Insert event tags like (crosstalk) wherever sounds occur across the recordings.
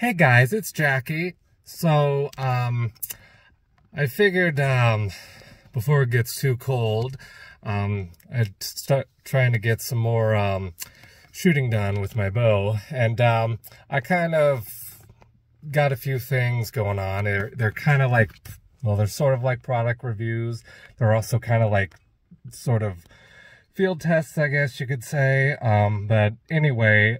Hey guys, it's Jackie. So, um, I figured, um, before it gets too cold, um, I'd start trying to get some more, um, shooting done with my bow. And, um, I kind of got a few things going on. They're, they're kind of like, well, they're sort of like product reviews. They're also kind of like, sort of field tests, I guess you could say. Um, but anyway,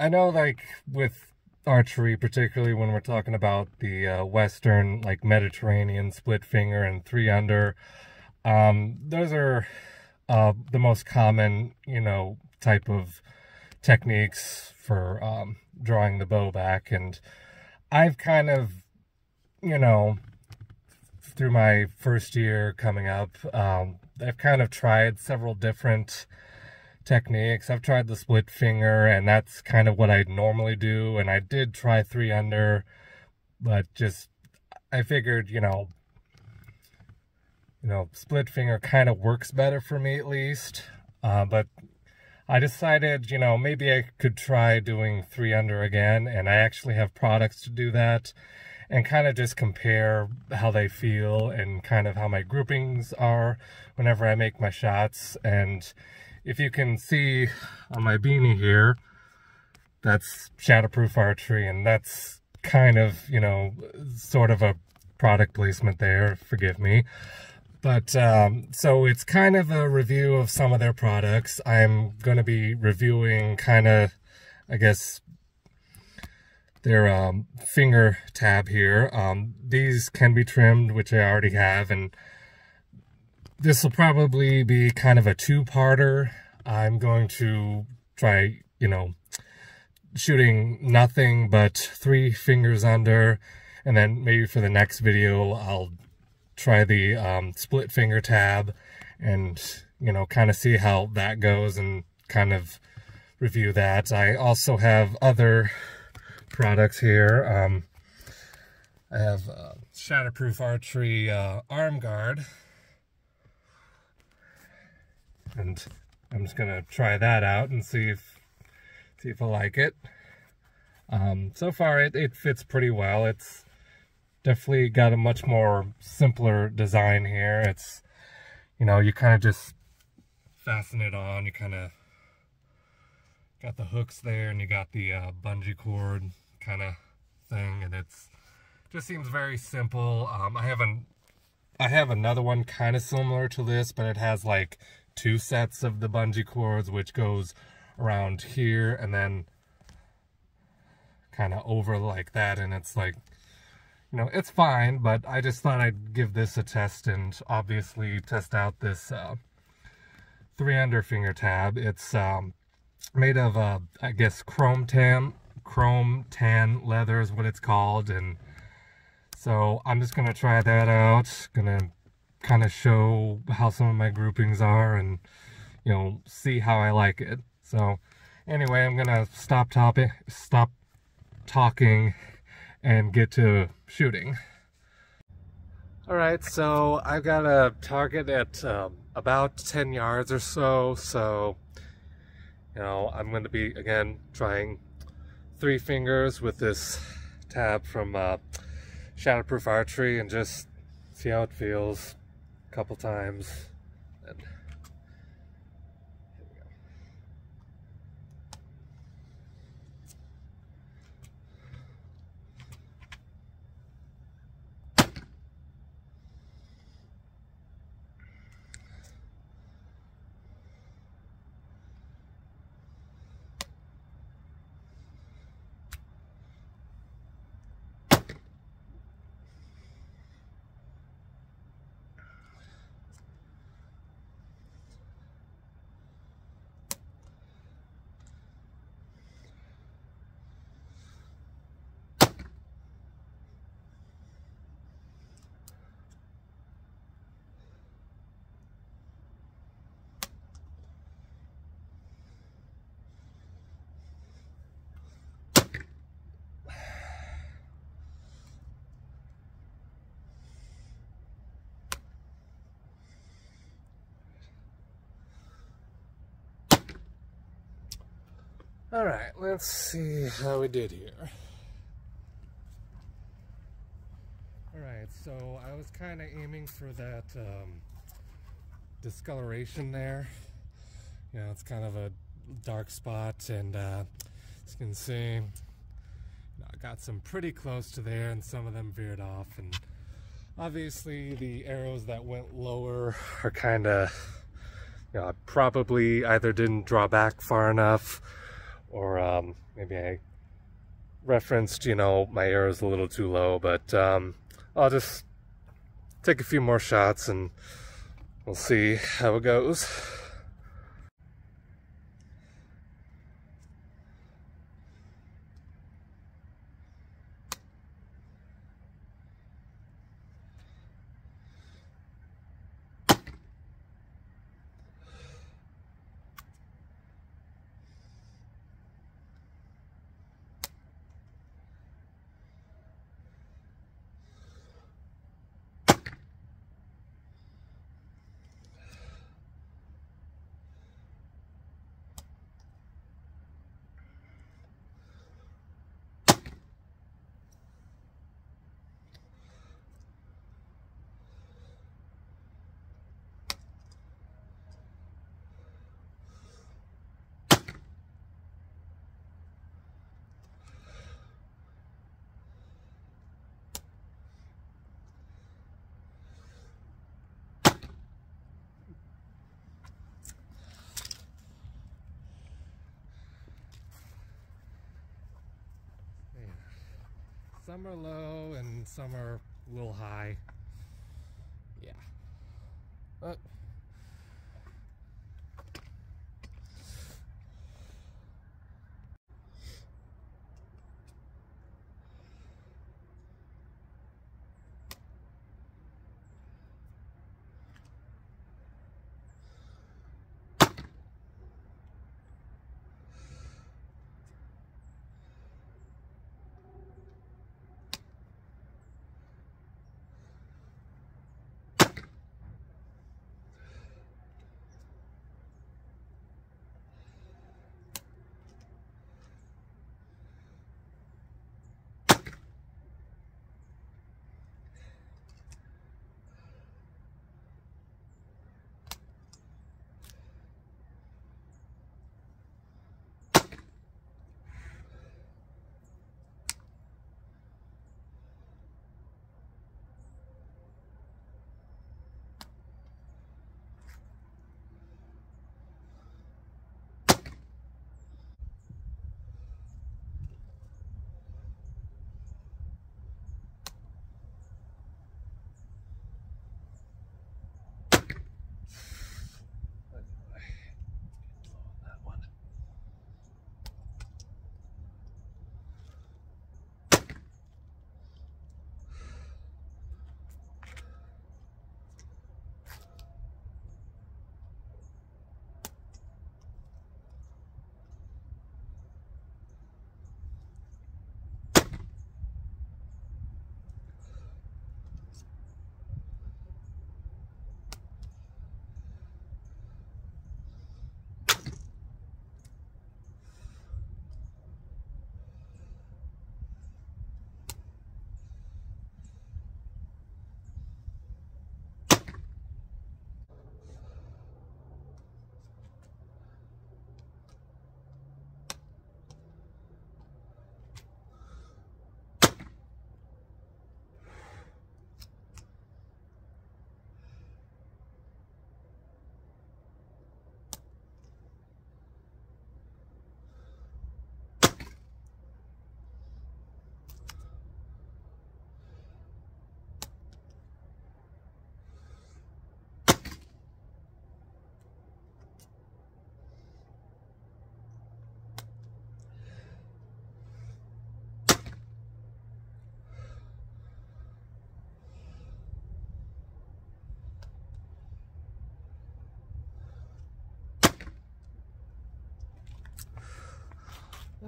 I know like with archery, particularly when we're talking about the uh, Western, like Mediterranean split finger and three under. Um, those are uh, the most common, you know, type of techniques for um, drawing the bow back. And I've kind of, you know, through my first year coming up, um, I've kind of tried several different techniques. I've tried the split finger, and that's kind of what I normally do. And I did try three under, but just I figured, you know, you know, split finger kind of works better for me at least. Uh, but I decided, you know, maybe I could try doing three under again, and I actually have products to do that and kind of just compare how they feel and kind of how my groupings are whenever I make my shots. And if you can see on my beanie here, that's Shatterproof Archery, and that's kind of, you know, sort of a product placement there, forgive me. But, um, so it's kind of a review of some of their products. I'm going to be reviewing kind of, I guess, their um, finger tab here. Um, these can be trimmed, which I already have, and this will probably be kind of a two-parter. I'm going to try, you know, shooting nothing but three fingers under, and then maybe for the next video, I'll try the um, split finger tab and, you know, kind of see how that goes and kind of review that. I also have other products here. Um, I have uh, Shatterproof Archery uh, Arm Guard and I'm just gonna try that out and see if see if I like it. Um, so far it, it fits pretty well. It's definitely got a much more simpler design here. It's, you know, you kind of just fasten it on. You kind of got the hooks there and you got the uh, bungee cord kind of thing. And it's just seems very simple. Um, I have an I have another one kind of similar to this, but it has like two sets of the bungee cords, which goes around here and then kind of over like that. And it's like, you know, it's fine, but I just thought I'd give this a test and obviously test out this uh, three under finger tab. It's um, made of, uh, I guess, chrome tan, chrome tan leather is what it's called. And so I'm just going to try that out. Gonna kind of show how some of my groupings are and, you know, see how I like it. So anyway, I'm to stop topic, stop talking and get to shooting. All right, so I've got a target at um, about 10 yards or so. So, you know, I'm going to be, again, trying three fingers with this tab from uh, Shatterproof Archery and just see how it feels couple times. All right, let's see how we did here. All right, so I was kind of aiming for that um, discoloration there. You know, it's kind of a dark spot, and uh, as you can see, you know, I got some pretty close to there, and some of them veered off. And obviously, the arrows that went lower are kind of, you know, probably either didn't draw back far enough or um, maybe I referenced, you know, my arrow's a little too low, but um, I'll just take a few more shots and we'll see how it goes. Some are low and some are a little high. Yeah. But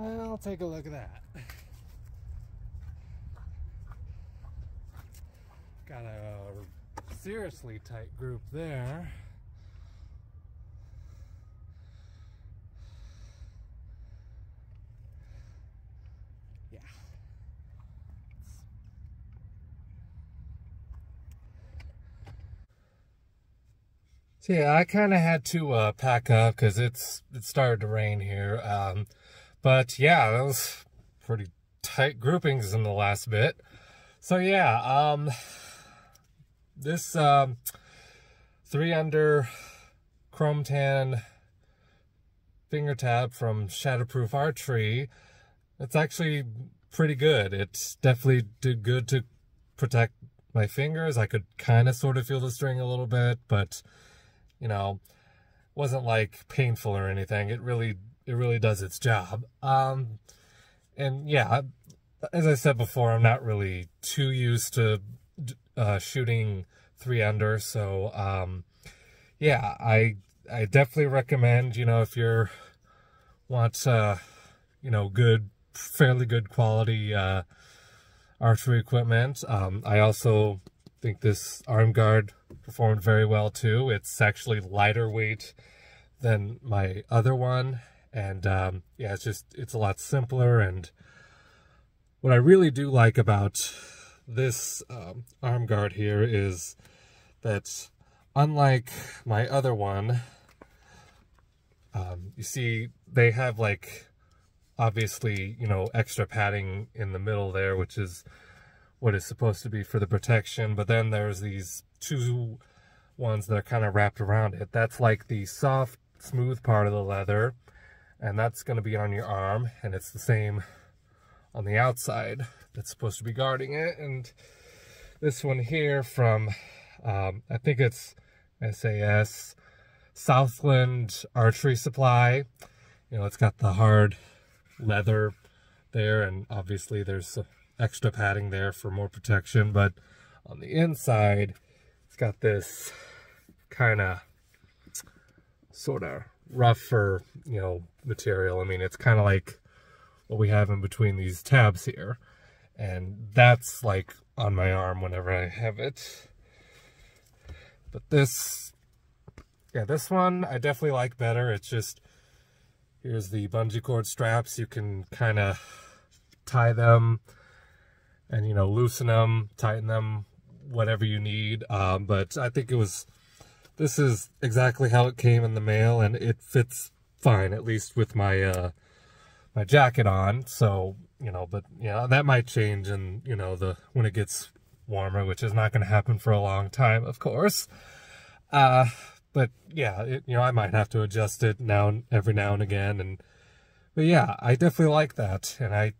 I'll take a look at that. Got a seriously tight group there. Yeah. So yeah, I kind of had to uh, pack up because it's it started to rain here. Um, but yeah, that was pretty tight groupings in the last bit. So yeah, um, this um, three under chrome tan finger tab from Shatterproof Archery. It's actually pretty good. It's definitely did good to protect my fingers. I could kind of sort of feel the string a little bit, but you know, wasn't like painful or anything. It really, it really does its job. Um, and yeah, as I said before, I'm not really too used to uh, shooting three under. So, um, yeah, I, I definitely recommend, you know, if you're want, uh, you know, good, fairly good quality, uh, archery equipment. Um, I also think this arm guard performed very well too. It's actually lighter weight than my other one. And um, yeah, it's just, it's a lot simpler. And what I really do like about this um, arm guard here is that unlike my other one, um, you see they have like obviously, you know, extra padding in the middle there, which is what is supposed to be for the protection. But then there's these two ones that are kind of wrapped around it. That's like the soft, smooth part of the leather. And that's going to be on your arm. And it's the same on the outside that's supposed to be guarding it. And this one here from, um, I think it's SAS, Southland Archery Supply. You know, it's got the hard leather there and obviously there's extra padding there for more protection but on the inside it's got this kind of sort of rougher you know material I mean it's kind of like what we have in between these tabs here and that's like on my arm whenever I have it but this yeah this one I definitely like better it's just Here's the bungee cord straps. You can kind of tie them and, you know, loosen them, tighten them, whatever you need. Um, but I think it was, this is exactly how it came in the mail and it fits fine, at least with my, uh, my jacket on. So, you know, but yeah, that might change and, you know, the, when it gets warmer, which is not going to happen for a long time, of course. Uh, but yeah, it, you know, I might have to adjust it now every now and again. And but yeah, I definitely like that, and I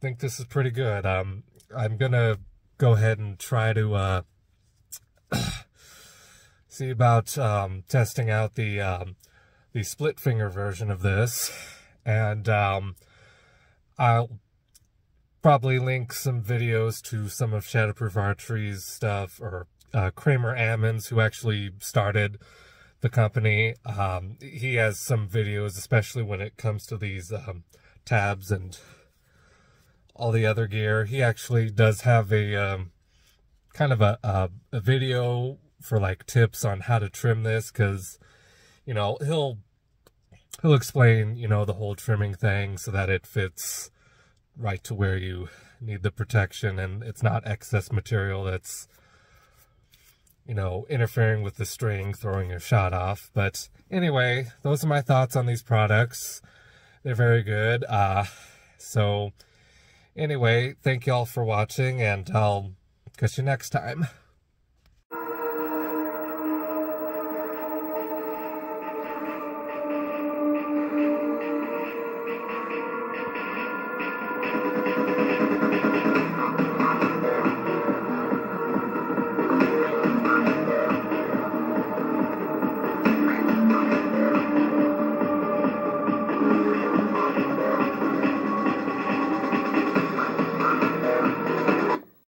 think this is pretty good. Um, I'm gonna go ahead and try to uh, (clears throat) see about um, testing out the um, the split finger version of this, and um, I'll probably link some videos to some of Shatterproof Archery's stuff or uh, Kramer Ammons, who actually started the company. Um, he has some videos, especially when it comes to these um, tabs and all the other gear. He actually does have a um, kind of a, a, a video for like tips on how to trim this because, you know, he'll he'll explain, you know, the whole trimming thing so that it fits right to where you need the protection and it's not excess material that's you know, interfering with the string, throwing your shot off. But anyway, those are my thoughts on these products. They're very good. Uh, so anyway, thank you all for watching and I'll catch you next time.